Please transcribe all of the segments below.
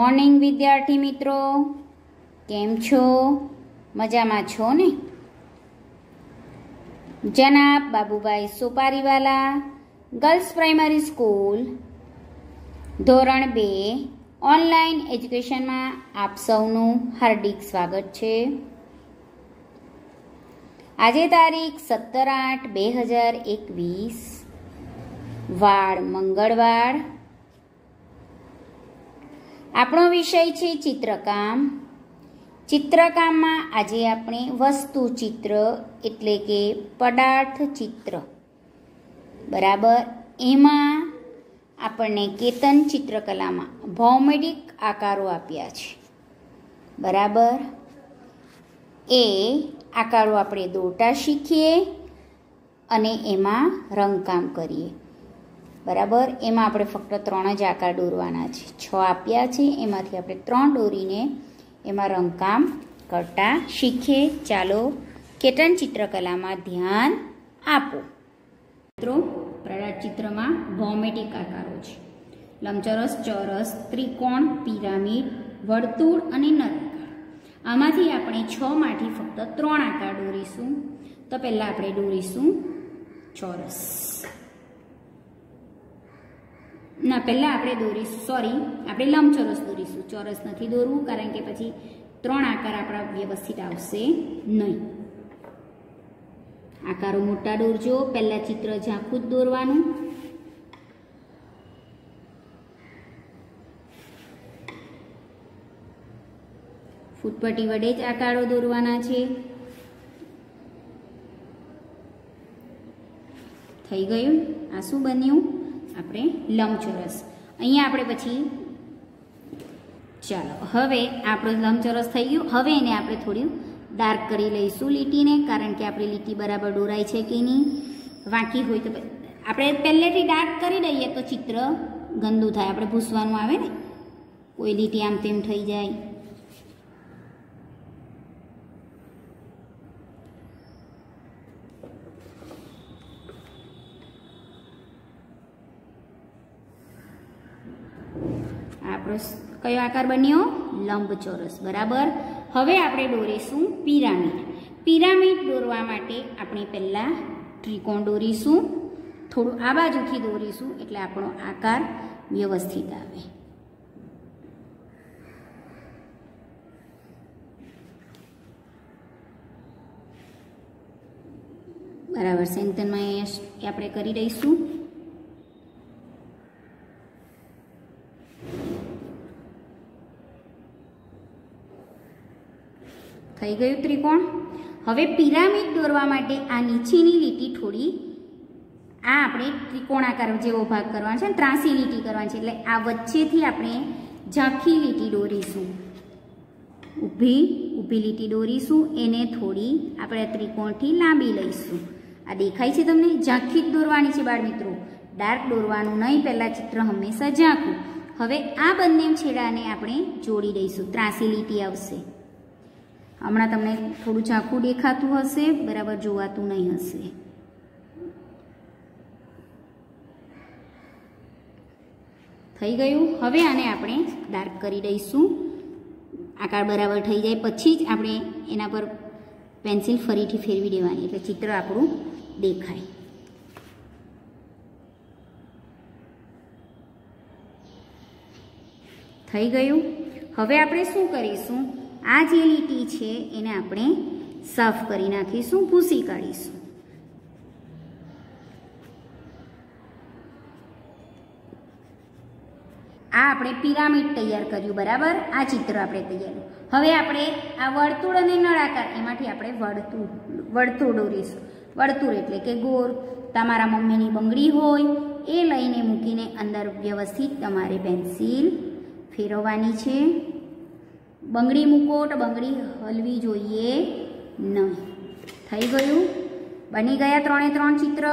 Morning વિદ્યાર્થી મિત્રો. કેમ છો? મજામાં છો ને? જનાબ Babubhai Sopariwala, girls primary school, ધોરણ બે, ઓનલાઈન એજ્યુકેશનમાં આપ સૌનું હાર્દિક સ્વાગત છે. આજે તારીખ સત્તર આઠ બે હજાર એકવીસ, વાળ મંગળવાર આપણો વિષય છે ચિત્રકામ. ચિત્રકામમાં આજે આપણે વસ્તુ ચિત્ર એટલે કે પદાર્થ ચિત્ર. બરાબર? એમાં આપણને કેતન ચિત્રકલામાં ભૌમિતિક આકારો આપ્યા છે. બરાબર? એ આકારો આપણે દોટા શીખીએ અને એમાં રંગકામ કરીએ. બરાબર? એમાં આપણે ફક્ત ત્રણ જ આકાર દોરવાના છે. છ આપ્યા છે, એમાંથી આપણે ત્રણ દોરીને એમાં રંગકામ કરતા શીખીએ ચાલો કેટન ચિત્રકલામાં ધ્યાન આપો. મિત્રો ચિત્રમાં ભૌમિતિક આકારો છે. લંબચોરસ, ચોરસ, ત્રિકોણ, પિરામિડ, વર્તુળ અને નળાકાર આમાંથી આપણે છ માંથી ફક્ત ત્રણ આકાર દોરીશું. તો પહેલાં આપણે દોરીશું ચોરસ. ના, પહેલાં આપણે દોરીશું. સોરી આપણે લંબચોરસ દોરીશું. ચોરસ નથી દોરવું, કારણ કે પછી ત્રણ આકાર આપણા વ્યવસ્થિત આવશે નહીં. આકારો મોટા દોરજો. પહેલાં ચિત્ર ઝાંખું જ દોરવાનું. ફૂટપટ્ટી વડે જ આકારો દોરવાના છે. થઈ ગયું? આ શું બન્યું? આપણે લંબચોરસ. અહીંયા આપણે પછી ચાલો, હવે આપણો લંબચોરસ થઈ ગયું. હવે એને આપણે થોડું ડાર્ક કરી લઈશું લીટીને, કારણ કે આપણી લીટી બરાબર દોરાય છે કે નહીં? વાંકી હોય તો આપણે પહેલેથી ડાર્ક કરી દઈએ તો ચિત્ર ગંદુ થાય. આપણે ભૂસવાનું આવે ને? કોઈ લીટી આમ તેમ થઈ જાય. આપણો કયો આકાર બન્યો? લંબચોરસ. બરાબર? હવે આપણે દોરીશું પિરામિડ. પિરામિડ દોરવા માટે આપણે પહેલાં ત્રિકોણ દોરીશું. થોડું આ બાજુથી દોરીશું એટલે આપણો આકાર વ્યવસ્થિત આવે. બરાબર, સેન્ટરમાં આપણે કરી દઈશું. થઈ ગયું ત્રિકોણ. હવે પિરામિડ દોરવા માટે આ નીચેની લીટી થોડી, આ આપણે ત્રિકોણાકાર જેવો ભાગ કરવાનો છે ત્રાસી લીટી કરવાની છે. એટલે આ વચ્ચેથી આપણે ઝાંખી લીટી દોરીશું. ઊભી ઊભી લીટી દોરીશું. એને થોડી આપણે ત્રિકોણથી લાંબી લઈશું. આ દેખાય છે તમને? ઝાંખી જ દોરવાની છે બાળ મિત્રો ડાર્ક દોરવાનું નહીં, પહેલાં ચિત્ર હંમેશા ઝાંખું. હવે આ બંને છેડાને આપણે જોડી દઈશું. ત્રાસી લીટી આવશે. હમણાં તમને થોડું ઝાંખું દેખાતું હશે, બરાબર જોવાતું નહીં હશે. થઈ ગયું? હવે આને આપણે ડાર્ક કરી દઈશું. આકાર બરાબર થઈ જાય પછી જ આપણે એના પર પેન્સિલ ફરીથી ફેરવી દેવાની, એટલે ચિત્ર આપણું દેખાય. થઈ ગયું? હવે આપણે શું કરીશું? આ જે લીટી છે એને આપણે સાફ કરી નાખીશું, ભૂસી કાઢીશું. આ આપણે પિરામિડ તૈયાર કર્યું, બરાબર? આ ચિત્ર આપણે તૈયાર હવે આપણે આ વર્તુળ અને નળાકાર, એમાંથી આપણે વર્તુળ વર્તુળ દોરીશું. વર્તુળ એટલે કે ગોળ. તમારા મમ્મીની બંગડી હોય, એ લઈને મૂકીને અંદર વ્યવસ્થિત તમારે પેન્સિલ ફેરવવાની છે. બંગડી મૂકો તો બંગડી હલવી જોઈએ નહીં. થઈ ગયું? બની ગયા ત્રણે ત્રણ ચિત્ર.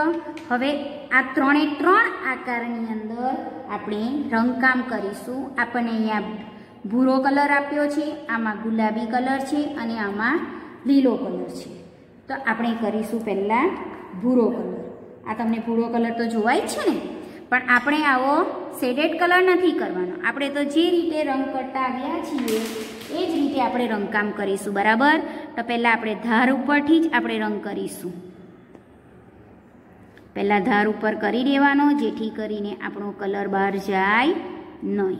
હવે આ ત્રણે ત્રણ આકારની અંદર આપણે રંગકામ કરીશું. આપણને અહીંયા ભૂરો કલર આપ્યો છે, આમાં ગુલાબી કલર છે અને આમાં લીલો કલર છે. તો આપણે કરીશું પહેલાં ભૂરો કલર. આ તમને ભૂરો કલર તો જોવાય જ છે ને? પણ આપણે આવો શેડેડ કલર નથી કરવાનો. આપણે તો જે રીતે રંગ કરતા આવ્યા છીએ, એ જ રીતે આપણે રંગકામ કરીશું, બરાબર? તો પહેલાં આપણે ધાર ઉપરથી જ આપણે રંગ કરીશું. પહેલાં ધાર ઉપર કરી દેવાનો, જેથી કરીને આપણો કલર બહાર જાય નહીં.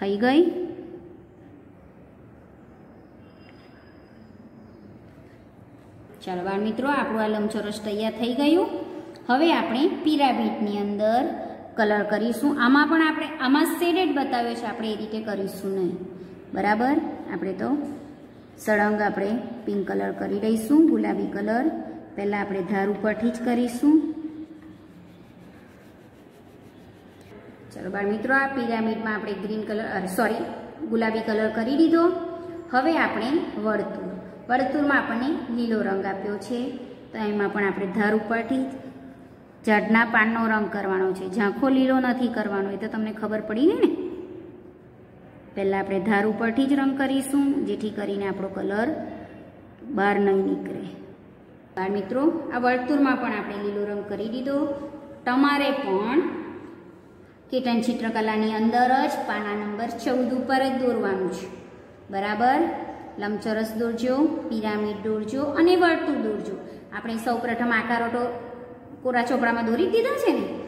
થઈ ગઈ? ચાલો બાળ મિત્રો, આપણું આ લંબચોરસ તૈયાર થઈ ગયું. હવે આપણે પિરામિડની અંદર કલર કરીશું. આમાં પણ આપણે, આમાં શેડેડ બતાવ્યો છે, આપણે એ રીતે કરીશું નહીં. બરાબર? આપણે તો સળંગ આપણે પિંક કલર કરી દઈશું, ગુલાબી કલર. પહેલાં આપણે ધાર ઉપરથી જ કરીશું. ચલો બાળ મિત્રો, આ પિરામિડમાં આપણે ગ્રીન કલર સોરી, ગુલાબી કલર કરી દીધો. હવે આપણે વર્તુળ. વર્તુળમાં આપણને લીલો રંગ આપ્યો છે. તો એમાં પણ આપણે ધાર ઉપરથી ઝાડના પાનનો રંગ કરવાનો છે. ઝાંખો લીલો નથી કરવાનો, એ તો તમને ખબર પડી ગઈ ને? પહેલાં આપણે ધાર ઉપરથી જ રંગ કરીશું, જેથી કરીને આપણો કલર બહાર નહીં નીકળે. બાળ મિત્રો, આ વર્તુળમાં પણ આપણે લીલો રંગ કરી દીધો. તમારે પણ કેટન ચિત્રકલાની અંદર જ પાના નંબર ચૌદ ઉપર જ દોરવાનું છે. બરાબર? લંબચોરસ દોરજો, પિરામિડ દોરજો અને વર્તુળ દોરજો. આપણે સૌ પ્રથમ આકારો તો કોરા ચોપડામાં દોરી દીધા છે ને?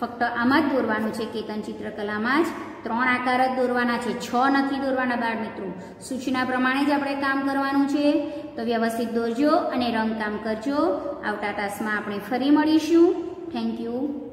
ફક્ત આમાં જ દોરવાનું છે. કેતન ચિત્રકલામાં જ ત્રણ આકાર જ દોરવાના છે. છ નથી દોરવાના બાળ મિત્રો. સૂચના પ્રમાણે જ આપણે કામ કરવાનું છે. તો વ્યવસ્થિત દોરજો અને રંગ કામ કરજો. આવતા તાસમાં આપણે ફરી મળીશું. Thank you